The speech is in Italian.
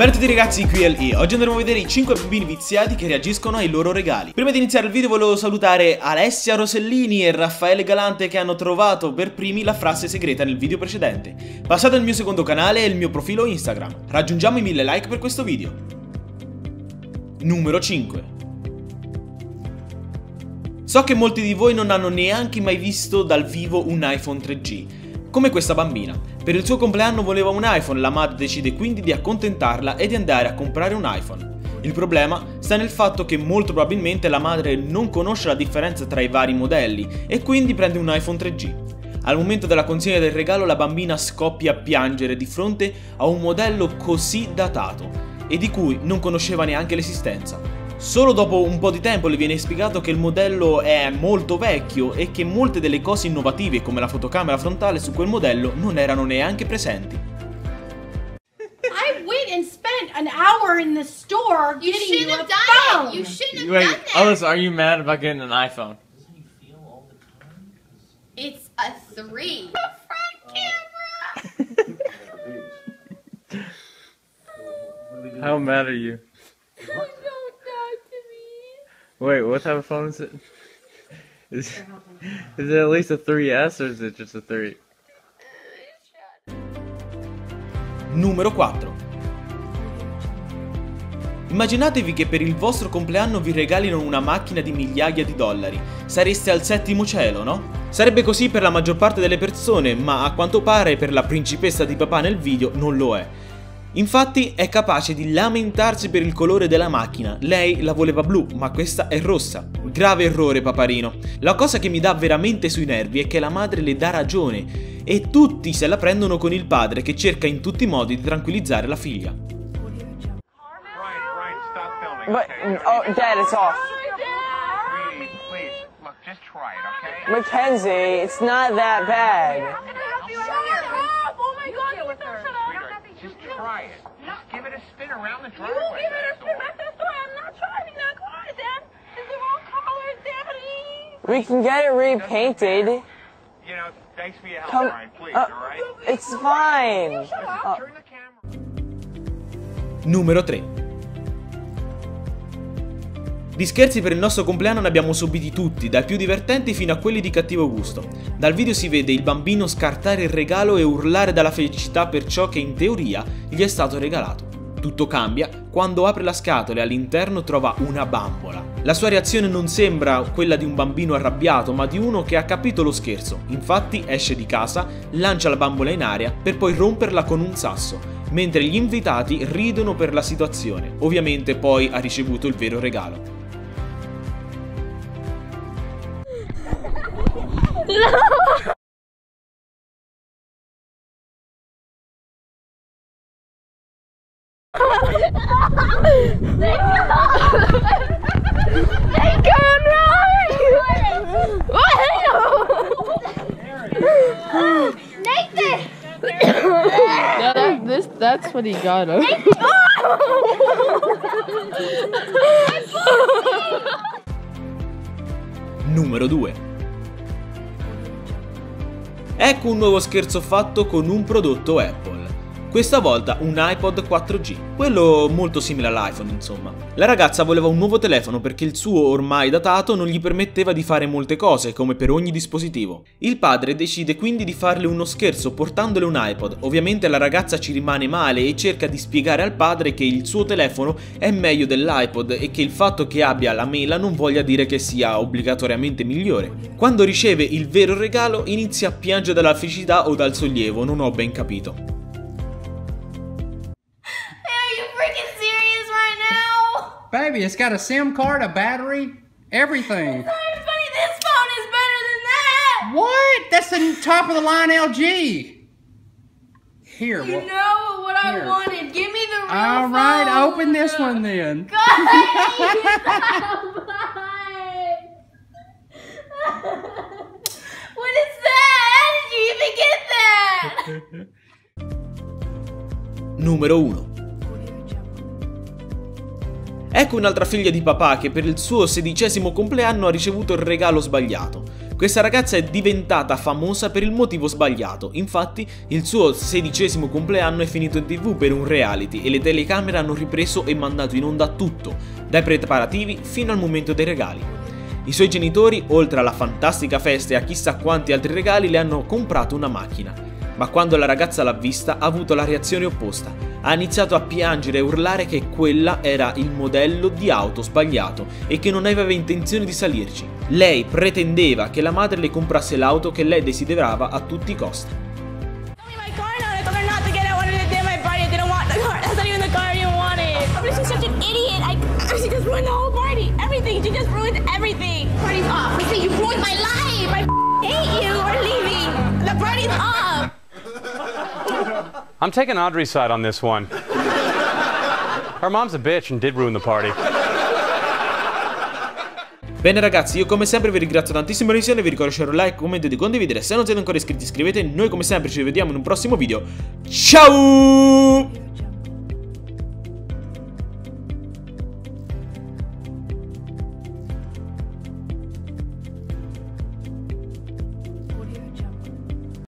Ciao a tutti ragazzi, qui è LE. Oggi andremo a vedere i 5 bambini viziati che reagiscono ai loro regali. Prima di iniziare il video volevo salutare Alessia Rosellini e Raffaele Galante che hanno trovato per primi la frase segreta nel video precedente. Passate al mio secondo canale e il mio profilo Instagram. Raggiungiamo i 1000 like per questo video. Numero 5 So che molti di voi non hanno neanche mai visto dal vivo un iPhone 3G. Come questa bambina. Per il suo compleanno voleva un iPhone, la madre decide quindi di accontentarla e di andare a comprare un iPhone. Il problema sta nel fatto che molto probabilmente la madre non conosce la differenza tra i vari modelli e quindi prende un iPhone 3G. Al momento della consegna del regalo la bambina scoppia a piangere di fronte a un modello così datato e di cui non conosceva neanche l'esistenza. Solo dopo un po' di tempo le viene spiegato che il modello è molto vecchio e che molte delle cose innovative come la fotocamera frontale su quel modello non erano neanche presenti. I went and spent an hour in the store You getting you a done phone. it. You shouldn't have Wait, done that. Alice, are you mad about getting an iPhone? It's a three. How mad are you? Wait, what type of phone is it? Is, is it at least a 3S or is it just a 3? Numero 4 Immaginatevi che per il vostro compleanno vi regalino una macchina di migliaia di dollari. Sareste al settimo cielo, no? Sarebbe così per la maggior parte delle persone, ma a quanto pare per la principessa di papà nel video non lo è. Infatti è capace di lamentarsi per il colore della macchina. Lei la voleva blu, ma questa è rossa. Grave errore, paparino. La cosa che mi dà veramente sui nervi è che la madre le dà ragione e tutti se la prendono con il padre che cerca in tutti i modi di tranquillizzare la figlia. But oh, Dad, it's off. Mackenzie, it's not that bad. try it. No. Just give it a spin around the driveway. You give it a spin around the driveway. I'm not driving that car, Dad. It's the wrong color, Daddy. We can get it repainted. You know, thanks for your help, Come, Ryan, please, uh, all right? It's fine. Uh, Número 3. Di scherzi per il nostro compleanno ne abbiamo subiti tutti, dai più divertenti fino a quelli di cattivo gusto. Dal video si vede il bambino scartare il regalo e urlare dalla felicità per ciò che in teoria gli è stato regalato. Tutto cambia quando apre la scatola e all'interno trova una bambola. La sua reazione non sembra quella di un bambino arrabbiato, ma di uno che ha capito lo scherzo. Infatti esce di casa, lancia la bambola in aria per poi romperla con un sasso, mentre gli invitati ridono per la situazione. Ovviamente poi ha ricevuto il vero regalo. below. they going wrong! What? Nathan! no, that, this, that's what he got. him. Numero 2 Ecco un nuovo scherzo fatto con un prodotto Apple. Questa volta un iPod 4G, quello molto simile all'iPhone insomma. La ragazza voleva un nuovo telefono perché il suo ormai datato non gli permetteva di fare molte cose come per ogni dispositivo. Il padre decide quindi di farle uno scherzo portandole un iPod. Ovviamente la ragazza ci rimane male e cerca di spiegare al padre che il suo telefono è meglio dell'iPod e che il fatto che abbia la mela non voglia dire che sia obbligatoriamente migliore. Quando riceve il vero regalo inizia a piangere dalla felicità o dal sollievo, non ho ben capito. Baby, it's got a SIM card, a battery, everything. Sorry, buddy, this phone is better than that. What? That's the top of the line LG. Here. You well- know what I wanted. Give me the real all right, phone. open this one then. what is that? How did you even get that? Numero 1 Ecco un'altra figlia di papà che per il suo sedicesimo compleanno ha ricevuto il regalo sbagliato. Questa ragazza è diventata famosa per il motivo sbagliato, infatti il suo sedicesimo compleanno è finito in tv per un reality e le telecamere hanno ripreso e mandato in onda tutto, dai preparativi fino al momento dei regali. I suoi genitori, oltre alla fantastica festa e a chissà quanti altri regali, le hanno comprato una macchina. Ma quando la ragazza l'ha vista ha avuto la reazione opposta. Ha iniziato a piangere e urlare che quella era il modello di auto sbagliato e che non aveva intenzione di salirci. Lei pretendeva che la madre le comprasse l'auto che lei desiderava a tutti i costi. I. I. I I. I. Everything. She just ruined everything. Party's off. See, you ruined my life. I hate you. I'm taking Audrey's side on this one. Her mom's a bitch and did ruin the party. Bene ragazzi, io come sempre vi ringrazio tantissimo per la visione, vi ricordo di lasciare un like, un commento e di condividere. Se non siete ancora iscritti iscrivetevi, noi come sempre ci vediamo in un prossimo video. Ciao!